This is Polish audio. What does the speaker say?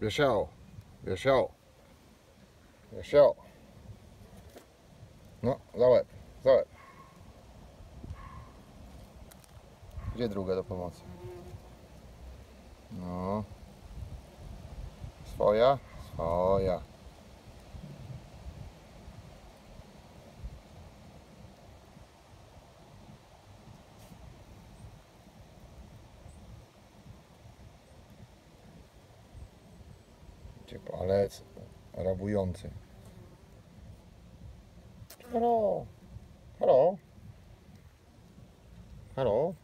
Wiesio, wiesio, wiesio. No, za łeb, za łeb. Gdzie druga do pomocy? No. Swoja? Swoja. Gdzie palec rabujący. Halo. Halo. Halo.